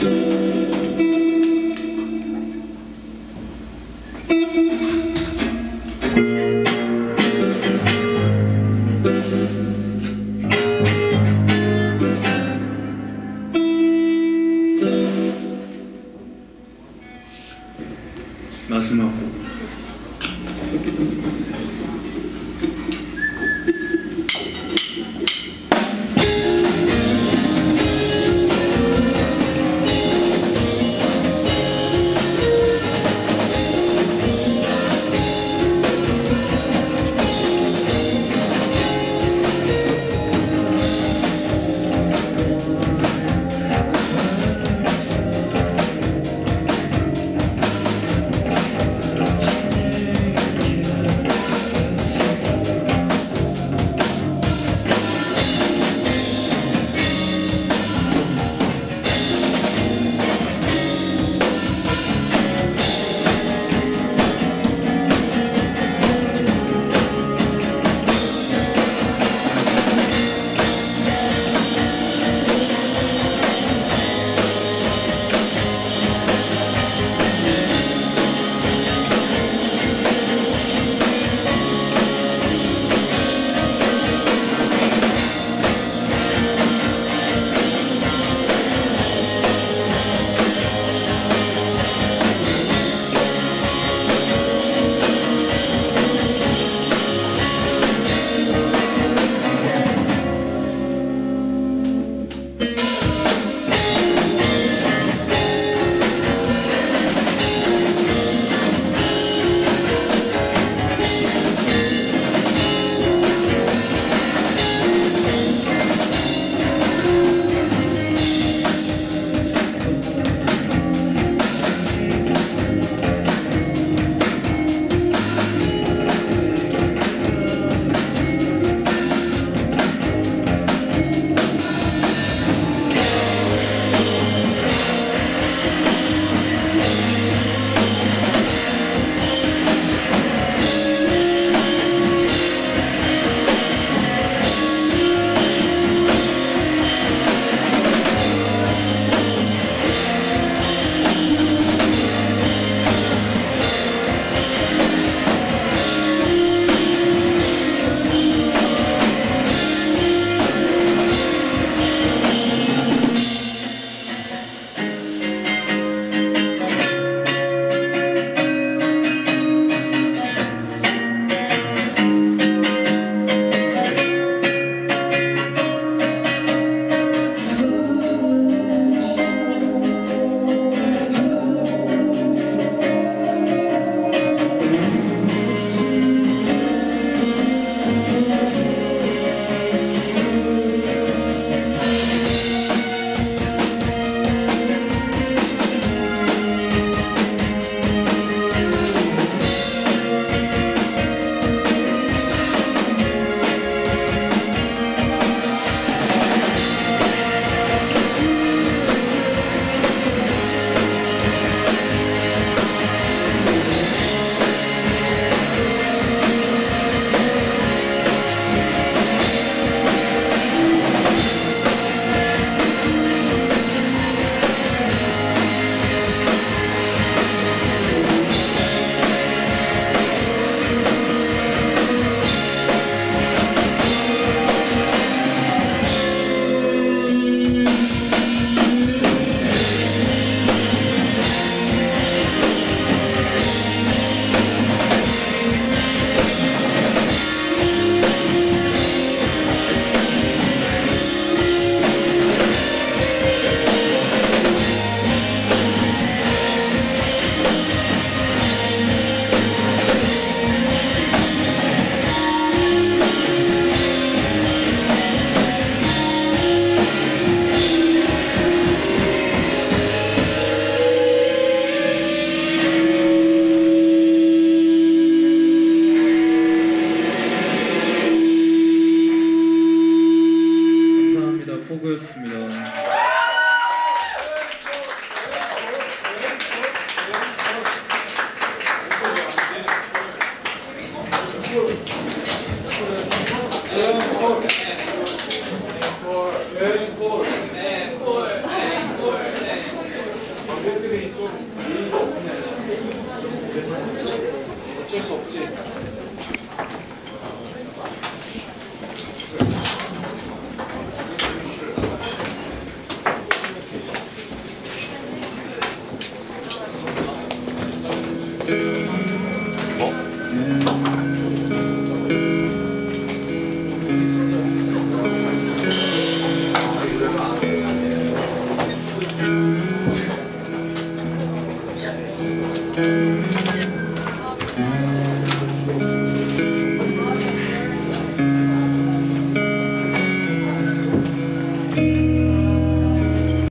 Música